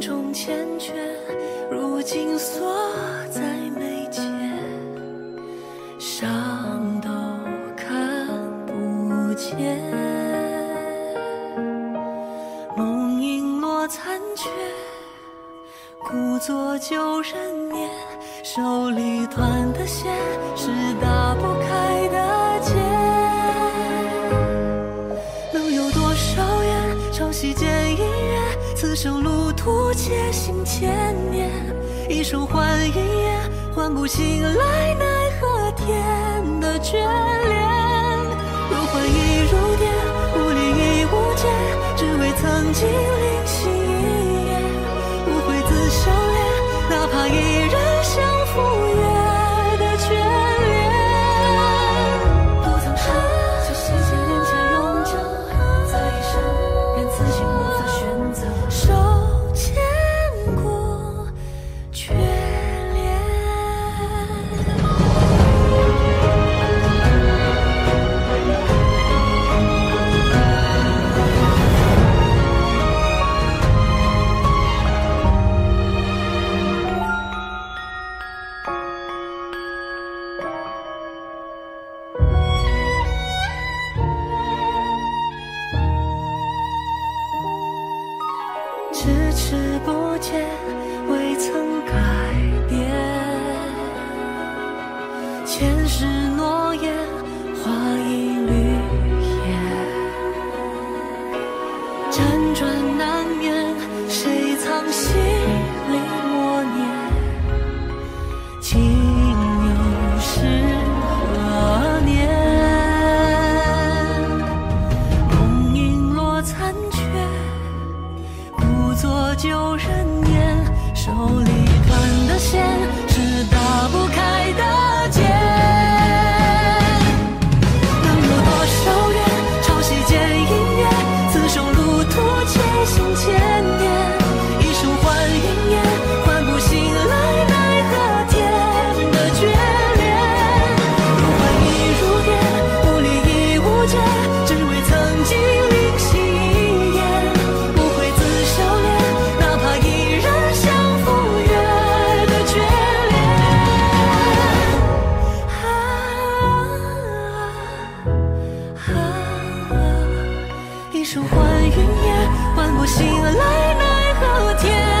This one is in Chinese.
中缱绻，如今锁在眉间，伤都看不见。梦影落残缺，故作旧人面，手里断的线是大此生路途且行千年，一生换一夜，换不醒来奈何天的眷恋。如幻亦如电，无力亦无间，只为曾经灵犀情。云烟唤不醒来奈何天